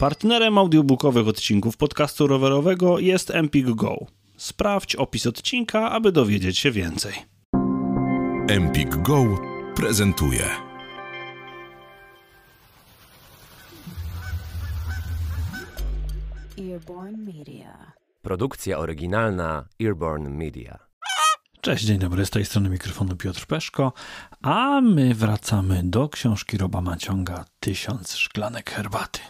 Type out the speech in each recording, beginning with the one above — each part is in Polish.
Partnerem audiobookowych odcinków podcastu rowerowego jest Empik Go. Sprawdź opis odcinka, aby dowiedzieć się więcej. Empik Go prezentuje. Earborn Media. Produkcja oryginalna Earborn Media. Cześć, dzień dobry, z tej strony mikrofonu Piotr Peszko, a my wracamy do książki Roba Maciąga Tysiąc szklanek herbaty.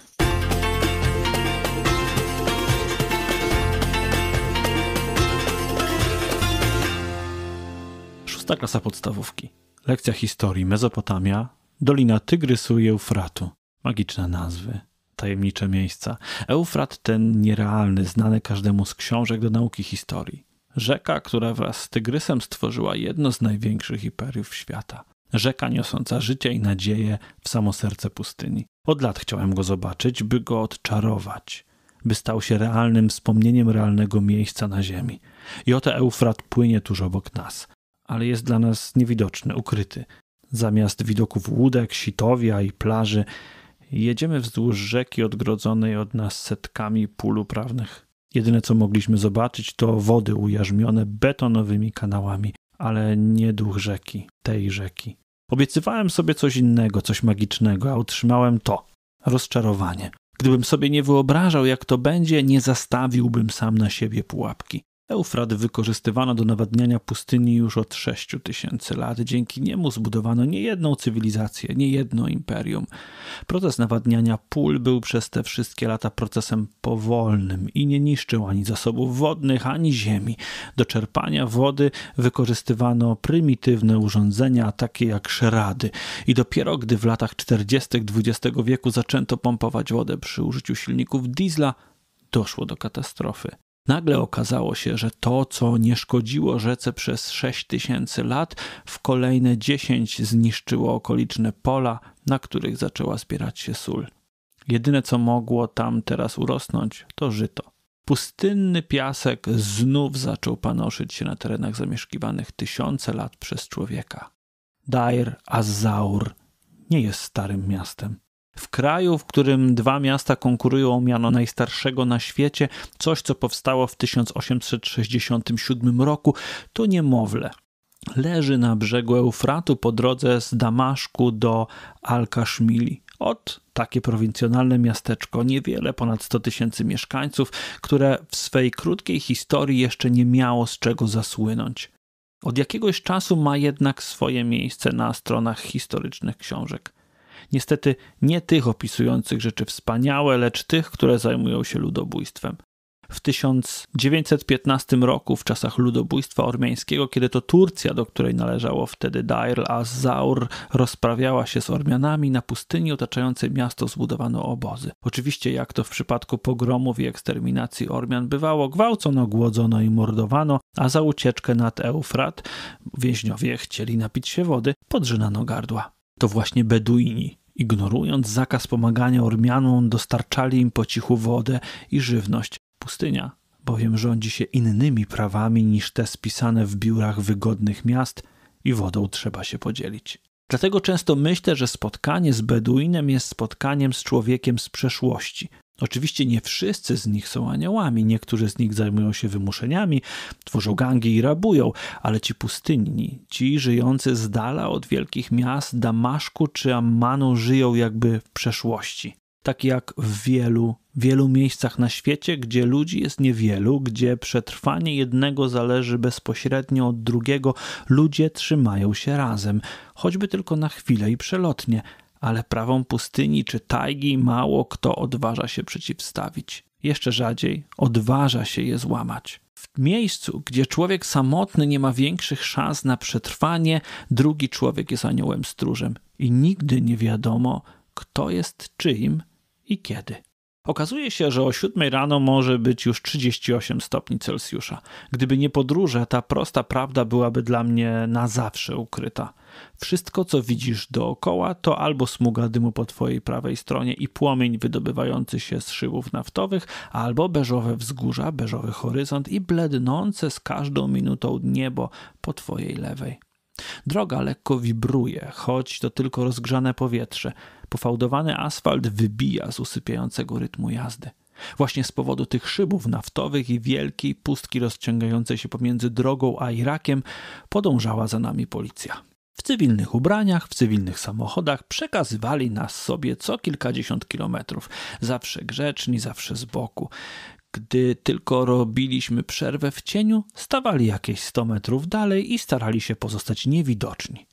Szósta klasa podstawówki. Lekcja historii Mezopotamia, Dolina Tygrysu i Eufratu. Magiczne nazwy, tajemnicze miejsca. Eufrat ten nierealny, znany każdemu z książek do nauki historii. Rzeka, która wraz z Tygrysem stworzyła jedno z największych imperiów świata. Rzeka niosąca życie i nadzieję w samo serce pustyni. Od lat chciałem go zobaczyć, by go odczarować, by stał się realnym wspomnieniem realnego miejsca na ziemi. I oto Eufrat płynie tuż obok nas, ale jest dla nas niewidoczny, ukryty. Zamiast widoków łódek, sitowia i plaży, jedziemy wzdłuż rzeki odgrodzonej od nas setkami pól uprawnych. Jedyne co mogliśmy zobaczyć to wody ujarzmione betonowymi kanałami, ale nie duch rzeki, tej rzeki. Obiecywałem sobie coś innego, coś magicznego, a utrzymałem to rozczarowanie. Gdybym sobie nie wyobrażał, jak to będzie, nie zastawiłbym sam na siebie pułapki. Eufrat wykorzystywano do nawadniania pustyni już od 6 tysięcy lat. Dzięki niemu zbudowano niejedną cywilizację, niejedno imperium. Proces nawadniania pól był przez te wszystkie lata procesem powolnym i nie niszczył ani zasobów wodnych, ani ziemi. Do czerpania wody wykorzystywano prymitywne urządzenia, takie jak szerady. I dopiero gdy w latach 40. XX wieku zaczęto pompować wodę przy użyciu silników diesla, doszło do katastrofy. Nagle okazało się, że to, co nie szkodziło rzece przez 6 tysięcy lat, w kolejne 10 zniszczyło okoliczne pola, na których zaczęła zbierać się sól. Jedyne, co mogło tam teraz urosnąć, to żyto. Pustynny piasek znów zaczął panoszyć się na terenach zamieszkiwanych tysiące lat przez człowieka. Dair az-Zaur nie jest starym miastem. W kraju, w którym dwa miasta konkurują o miano najstarszego na świecie, coś co powstało w 1867 roku, to niemowlę. Leży na brzegu Eufratu po drodze z Damaszku do Al-Kaszmili. Od takie prowincjonalne miasteczko, niewiele ponad 100 tysięcy mieszkańców, które w swej krótkiej historii jeszcze nie miało z czego zasłynąć. Od jakiegoś czasu ma jednak swoje miejsce na stronach historycznych książek. Niestety nie tych opisujących rzeczy wspaniałe, lecz tych, które zajmują się ludobójstwem. W 1915 roku, w czasach ludobójstwa ormiańskiego, kiedy to Turcja, do której należało wtedy Dair az-Zaur, rozprawiała się z Ormianami, na pustyni otaczającej miasto zbudowano obozy. Oczywiście, jak to w przypadku pogromów i eksterminacji Ormian bywało, gwałcono, głodzono i mordowano, a za ucieczkę nad Eufrat więźniowie chcieli napić się wody, podrzynano gardła. To właśnie Beduini, ignorując zakaz pomagania Ormianom, dostarczali im po cichu wodę i żywność. Pustynia bowiem rządzi się innymi prawami niż te spisane w biurach wygodnych miast i wodą trzeba się podzielić. Dlatego często myślę, że spotkanie z Beduinem jest spotkaniem z człowiekiem z przeszłości. Oczywiście nie wszyscy z nich są aniołami, niektórzy z nich zajmują się wymuszeniami, tworzą gangi i rabują, ale ci pustynni, ci żyjący z dala od wielkich miast, Damaszku czy Ammanu żyją jakby w przeszłości. Tak jak w wielu, wielu miejscach na świecie, gdzie ludzi jest niewielu, gdzie przetrwanie jednego zależy bezpośrednio od drugiego, ludzie trzymają się razem, choćby tylko na chwilę i przelotnie, ale prawom pustyni czy tajgi mało kto odważa się przeciwstawić. Jeszcze rzadziej odważa się je złamać. W miejscu, gdzie człowiek samotny nie ma większych szans na przetrwanie, drugi człowiek jest aniołem stróżem i nigdy nie wiadomo, kto jest czyim i kiedy. Okazuje się, że o 7 rano może być już 38 stopni Celsjusza. Gdyby nie podróże, ta prosta prawda byłaby dla mnie na zawsze ukryta. Wszystko, co widzisz dookoła, to albo smuga dymu po twojej prawej stronie i płomień wydobywający się z szybów naftowych, albo beżowe wzgórza, beżowy horyzont i blednące z każdą minutą niebo po twojej lewej. Droga lekko wibruje, choć to tylko rozgrzane powietrze. Pofałdowany asfalt wybija z usypiającego rytmu jazdy. Właśnie z powodu tych szybów naftowych i wielkiej pustki rozciągającej się pomiędzy drogą a Irakiem podążała za nami policja. W cywilnych ubraniach, w cywilnych samochodach przekazywali nas sobie co kilkadziesiąt kilometrów. Zawsze grzeczni, zawsze z boku. Gdy tylko robiliśmy przerwę w cieniu, stawali jakieś sto metrów dalej i starali się pozostać niewidoczni.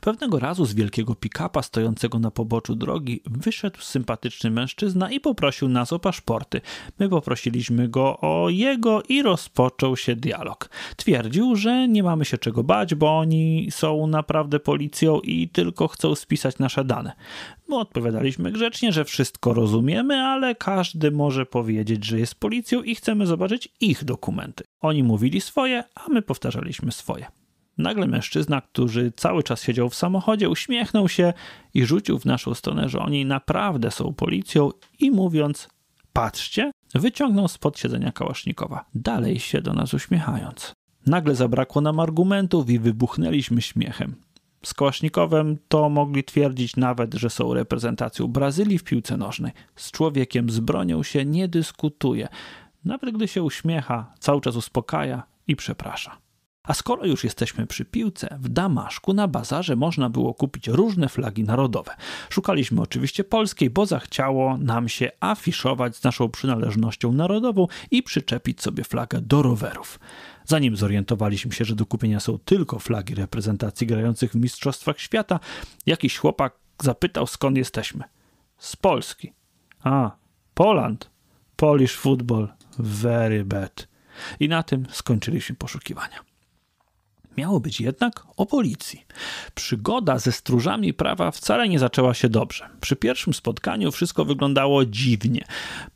Pewnego razu z wielkiego pick-upa stojącego na poboczu drogi wyszedł sympatyczny mężczyzna i poprosił nas o paszporty. My poprosiliśmy go o jego i rozpoczął się dialog. Twierdził, że nie mamy się czego bać, bo oni są naprawdę policją i tylko chcą spisać nasze dane. My odpowiadaliśmy grzecznie, że wszystko rozumiemy, ale każdy może powiedzieć, że jest policją i chcemy zobaczyć ich dokumenty. Oni mówili swoje, a my powtarzaliśmy swoje. Nagle mężczyzna, który cały czas siedział w samochodzie, uśmiechnął się i rzucił w naszą stronę, że oni naprawdę są policją i mówiąc patrzcie, wyciągnął spod siedzenia kałasznikowa, dalej się do nas uśmiechając. Nagle zabrakło nam argumentów i wybuchnęliśmy śmiechem. Z Kałasznikowem to mogli twierdzić nawet, że są reprezentacją Brazylii w piłce nożnej. Z człowiekiem z bronią się nie dyskutuje. Nawet gdy się uśmiecha, cały czas uspokaja i przeprasza. A skoro już jesteśmy przy piłce, w Damaszku na bazarze można było kupić różne flagi narodowe. Szukaliśmy oczywiście polskiej, bo zachciało nam się afiszować z naszą przynależnością narodową i przyczepić sobie flagę do rowerów. Zanim zorientowaliśmy się, że do kupienia są tylko flagi reprezentacji grających w Mistrzostwach Świata, jakiś chłopak zapytał skąd jesteśmy. Z Polski. A, Poland. Polish football. Very bad. I na tym skończyliśmy poszukiwania. Miało być jednak o policji. Przygoda ze stróżami prawa wcale nie zaczęła się dobrze. Przy pierwszym spotkaniu wszystko wyglądało dziwnie.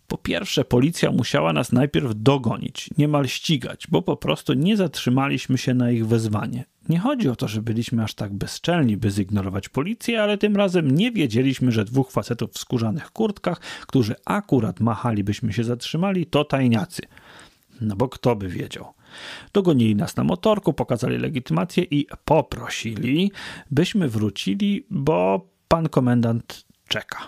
Po pierwsze, policja musiała nas najpierw dogonić, niemal ścigać, bo po prostu nie zatrzymaliśmy się na ich wezwanie. Nie chodzi o to, że byliśmy aż tak bezczelni, by zignorować policję, ale tym razem nie wiedzieliśmy, że dwóch facetów w skórzanych kurtkach, którzy akurat machalibyśmy się zatrzymali, to tajniacy. No bo kto by wiedział? Dogonili nas na motorku, pokazali legitymację i poprosili, byśmy wrócili, bo pan komendant czeka.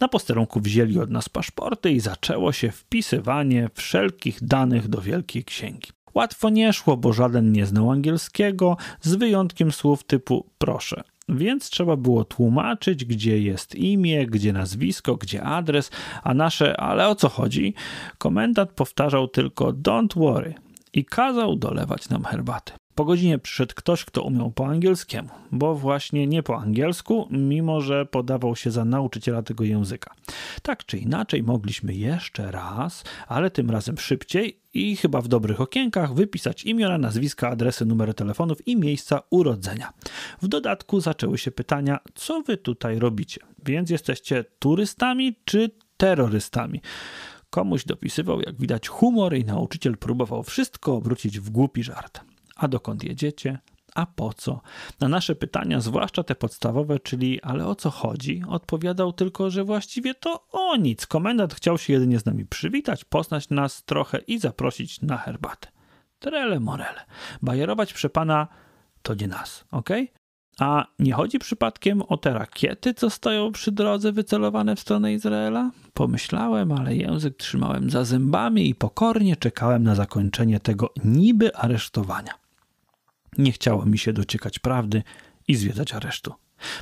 Na posterunku wzięli od nas paszporty i zaczęło się wpisywanie wszelkich danych do wielkiej księgi. Łatwo nie szło, bo żaden nie znał angielskiego, z wyjątkiem słów typu proszę. Więc trzeba było tłumaczyć, gdzie jest imię, gdzie nazwisko, gdzie adres, a nasze, ale o co chodzi? Komendant powtarzał tylko don't worry, i kazał dolewać nam herbaty. Po godzinie przyszedł ktoś, kto umiał po angielskiemu, bo właśnie nie po angielsku, mimo że podawał się za nauczyciela tego języka. Tak czy inaczej, mogliśmy jeszcze raz, ale tym razem szybciej i chyba w dobrych okienkach wypisać imiona, nazwiska, adresy, numery telefonów i miejsca urodzenia. W dodatku zaczęły się pytania, co wy tutaj robicie? Więc jesteście turystami czy terrorystami? Komuś dopisywał, jak widać, humor i nauczyciel próbował wszystko obrócić w głupi żart. A dokąd jedziecie? A po co? Na nasze pytania, zwłaszcza te podstawowe, czyli ale o co chodzi, odpowiadał tylko, że właściwie to o nic. Komendant chciał się jedynie z nami przywitać, poznać nas trochę i zaprosić na herbatę. Trele morele. Bajerować przepana to nie nas, ok? A nie chodzi przypadkiem o te rakiety, co stoją przy drodze wycelowane w stronę Izraela? Pomyślałem, ale język trzymałem za zębami i pokornie czekałem na zakończenie tego niby aresztowania. Nie chciało mi się dociekać prawdy i zwiedzać aresztu.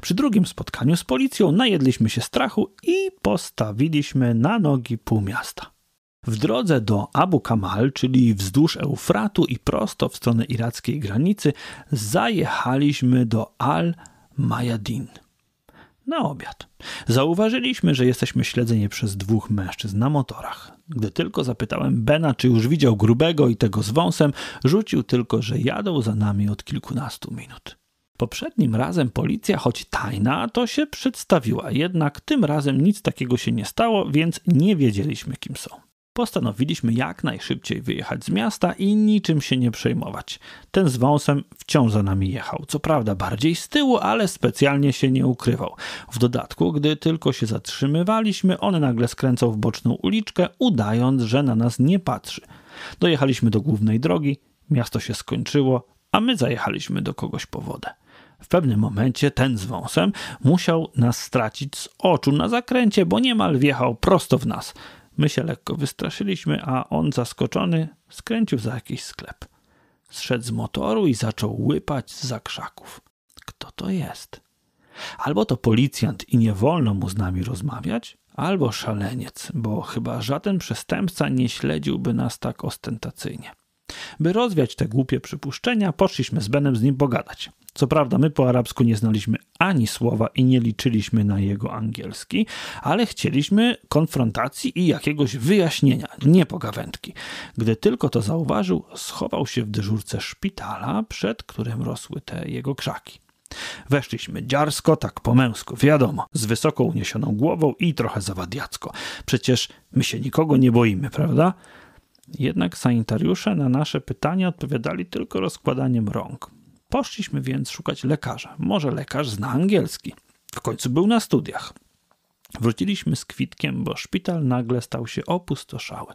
Przy drugim spotkaniu z policją najedliśmy się strachu i postawiliśmy na nogi pół miasta. W drodze do Abu Kamal, czyli wzdłuż Eufratu i prosto w stronę irackiej granicy, zajechaliśmy do Al-Mayadin na obiad. Zauważyliśmy, że jesteśmy śledzeni przez dwóch mężczyzn na motorach. Gdy tylko zapytałem Bena, czy już widział grubego i tego z wąsem, rzucił tylko, że jadą za nami od kilkunastu minut. Poprzednim razem policja, choć tajna, to się przedstawiła, jednak tym razem nic takiego się nie stało, więc nie wiedzieliśmy, kim są. Postanowiliśmy jak najszybciej wyjechać z miasta i niczym się nie przejmować. Ten z wąsem wciąż za nami jechał. Co prawda bardziej z tyłu, ale specjalnie się nie ukrywał. W dodatku, gdy tylko się zatrzymywaliśmy, on nagle skręcał w boczną uliczkę, udając, że na nas nie patrzy. Dojechaliśmy do głównej drogi, miasto się skończyło, a my zajechaliśmy do kogoś po wodę. W pewnym momencie ten z wąsem musiał nas stracić z oczu na zakręcie, bo niemal wjechał prosto w nas. My się lekko wystraszyliśmy, a on zaskoczony skręcił za jakiś sklep. Zszedł z motoru i zaczął łypać z krzaków. Kto to jest? Albo to policjant i nie wolno mu z nami rozmawiać, albo szaleniec, bo chyba żaden przestępca nie śledziłby nas tak ostentacyjnie. By rozwiać te głupie przypuszczenia, poszliśmy z Benem z nim pogadać. Co prawda, my po arabsku nie znaliśmy ani słowa i nie liczyliśmy na jego angielski, ale chcieliśmy konfrontacji i jakiegoś wyjaśnienia, nie pogawędki. Gdy tylko to zauważył, schował się w dyżurce szpitala, przed którym rosły te jego krzaki. Weszliśmy dziarsko, tak po męsku, wiadomo, z wysoko uniesioną głową i trochę zawadiacko. Przecież my się nikogo nie boimy, prawda? Jednak sanitariusze na nasze pytania odpowiadali tylko rozkładaniem rąk. Poszliśmy więc szukać lekarza. Może lekarz zna angielski. W końcu był na studiach. Wróciliśmy z kwitkiem, bo szpital nagle stał się opustoszały.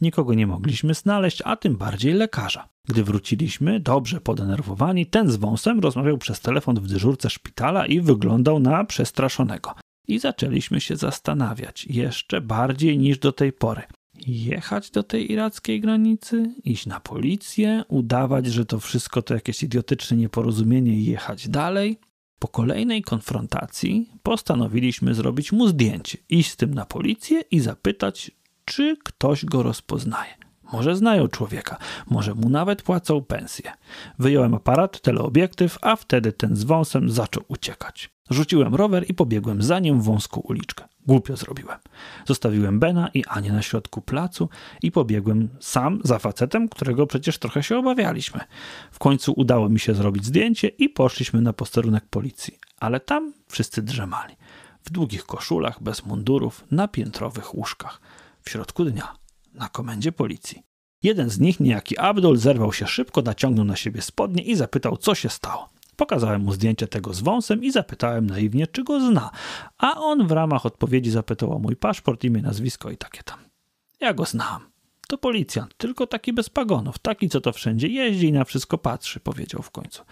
Nikogo nie mogliśmy znaleźć, a tym bardziej lekarza. Gdy wróciliśmy, dobrze podenerwowani, ten z wąsem rozmawiał przez telefon w dyżurce szpitala i wyglądał na przestraszonego. I zaczęliśmy się zastanawiać, jeszcze bardziej niż do tej pory. Jechać do tej irackiej granicy, iść na policję, udawać, że to wszystko to jakieś idiotyczne nieporozumienie i jechać dalej. Po kolejnej konfrontacji postanowiliśmy zrobić mu zdjęcie, iść z tym na policję i zapytać, czy ktoś go rozpoznaje. Może znają człowieka, może mu nawet płacą pensję. Wyjąłem aparat, teleobiektyw, a wtedy ten z wąsem zaczął uciekać. Rzuciłem rower i pobiegłem za nim w wąską uliczkę. Głupio zrobiłem. Zostawiłem Bena i Anię na środku placu i pobiegłem sam za facetem, którego przecież trochę się obawialiśmy. W końcu udało mi się zrobić zdjęcie i poszliśmy na posterunek policji. Ale tam wszyscy drzemali. W długich koszulach, bez mundurów, na piętrowych łóżkach. W środku dnia, na komendzie policji. Jeden z nich, niejaki Abdul, zerwał się szybko, naciągnął na siebie spodnie i zapytał, co się stało. Pokazałem mu zdjęcie tego z wąsem i zapytałem naiwnie, czy go zna, a on w ramach odpowiedzi zapytał o mój paszport, imię, nazwisko i takie tam. Ja go znam. To policjant, tylko taki bez pagonów, taki co to wszędzie jeździ i na wszystko patrzy, powiedział w końcu.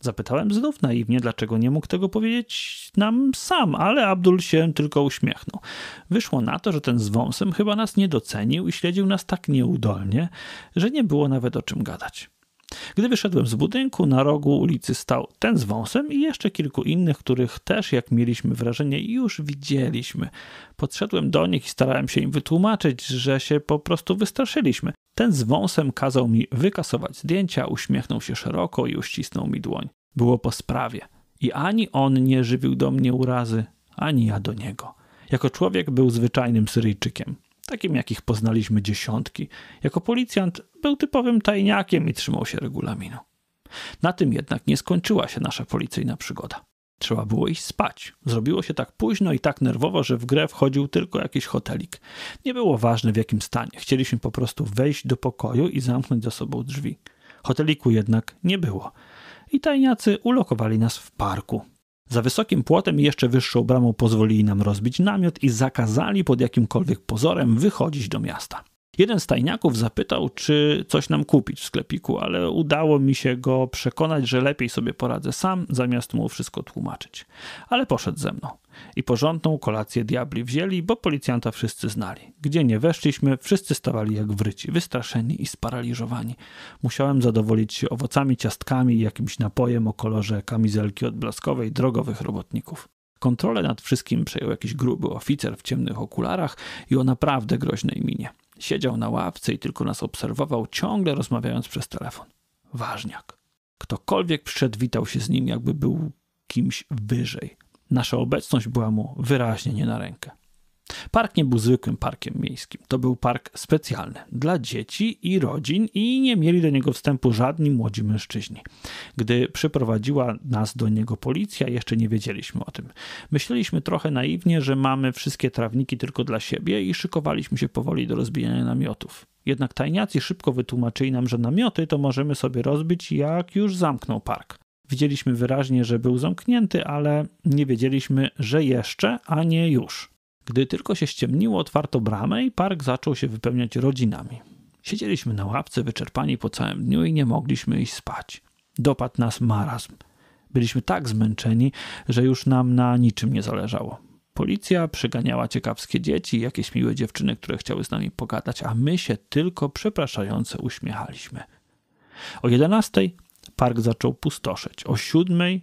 Zapytałem znów naiwnie, dlaczego nie mógł tego powiedzieć nam sam, ale Abdul się tylko uśmiechnął. Wyszło na to, że ten z wąsem chyba nas nie docenił i śledził nas tak nieudolnie, że nie było nawet o czym gadać. Gdy wyszedłem z budynku, na rogu ulicy stał ten z wąsem i jeszcze kilku innych, których też, jak mieliśmy wrażenie, już widzieliśmy. Podszedłem do nich i starałem się im wytłumaczyć, że się po prostu wystraszyliśmy. Ten z wąsem kazał mi wykasować zdjęcia, uśmiechnął się szeroko i uścisnął mi dłoń. Było po sprawie. I ani on nie żywił do mnie urazy, ani ja do niego. Jako człowiek był zwyczajnym Syryjczykiem takim jakich poznaliśmy dziesiątki. Jako policjant był typowym tajniakiem i trzymał się regulaminu. Na tym jednak nie skończyła się nasza policyjna przygoda. Trzeba było iść spać. Zrobiło się tak późno i tak nerwowo, że w grę wchodził tylko jakiś hotelik. Nie było ważne w jakim stanie. Chcieliśmy po prostu wejść do pokoju i zamknąć za sobą drzwi. Hoteliku jednak nie było. I tajniacy ulokowali nas w parku. Za wysokim płotem i jeszcze wyższą bramą pozwolili nam rozbić namiot i zakazali pod jakimkolwiek pozorem wychodzić do miasta. Jeden z tajniaków zapytał, czy coś nam kupić w sklepiku, ale udało mi się go przekonać, że lepiej sobie poradzę sam, zamiast mu wszystko tłumaczyć. Ale poszedł ze mną. I porządną kolację diabli wzięli, bo policjanta wszyscy znali. Gdzie nie weszliśmy, wszyscy stawali jak wryci, wystraszeni i sparaliżowani. Musiałem zadowolić się owocami, ciastkami i jakimś napojem o kolorze kamizelki odblaskowej drogowych robotników. Kontrolę nad wszystkim przejął jakiś gruby oficer w ciemnych okularach i o naprawdę groźnej minie. Siedział na ławce i tylko nas obserwował, ciągle rozmawiając przez telefon. Ważniak. Ktokolwiek przyszedł, witał się z nim, jakby był kimś wyżej. Nasza obecność była mu wyraźnie nie na rękę. Park nie był zwykłym parkiem miejskim. To był park specjalny dla dzieci i rodzin i nie mieli do niego wstępu żadni młodzi mężczyźni. Gdy przyprowadziła nas do niego policja, jeszcze nie wiedzieliśmy o tym. Myśleliśmy trochę naiwnie, że mamy wszystkie trawniki tylko dla siebie i szykowaliśmy się powoli do rozbijania namiotów. Jednak tajniacy szybko wytłumaczyli nam, że namioty to możemy sobie rozbić, jak już zamknął park. Widzieliśmy wyraźnie, że był zamknięty, ale nie wiedzieliśmy, że jeszcze, a nie już. Gdy tylko się ściemniło, otwarto bramę i park zaczął się wypełniać rodzinami. Siedzieliśmy na ławce wyczerpani po całym dniu i nie mogliśmy iść spać. Dopadł nas marazm. Byliśmy tak zmęczeni, że już nam na niczym nie zależało. Policja przyganiała ciekawskie dzieci jakieś miłe dziewczyny, które chciały z nami pogadać, a my się tylko przepraszająco uśmiechaliśmy. O 11 park zaczął pustoszeć. O 7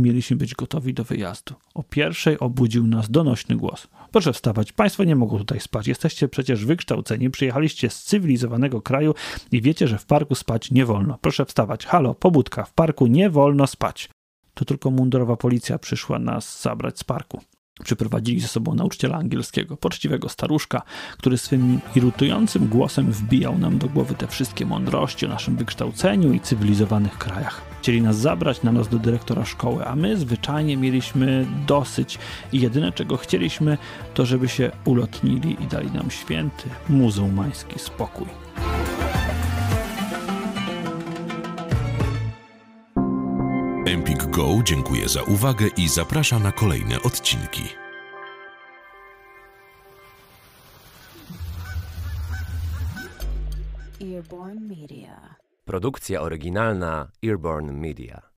mieliśmy być gotowi do wyjazdu. O pierwszej obudził nas donośny głos. Proszę wstawać, państwo nie mogą tutaj spać. Jesteście przecież wykształceni, przyjechaliście z cywilizowanego kraju i wiecie, że w parku spać nie wolno. Proszę wstawać. Halo, pobudka, w parku nie wolno spać. To tylko mundurowa policja przyszła nas zabrać z parku. Przyprowadzili ze sobą nauczyciela angielskiego, poczciwego staruszka, który swym irytującym głosem wbijał nam do głowy te wszystkie mądrości o naszym wykształceniu i cywilizowanych krajach. Chcieli nas zabrać na nos do dyrektora szkoły, a my zwyczajnie mieliśmy dosyć i jedyne czego chcieliśmy, to żeby się ulotnili i dali nam święty, muzułmański spokój. Empik Go dziękuję za uwagę i zaprasza na kolejne odcinki. Earborn Media. Produkcja oryginalna Earborn Media.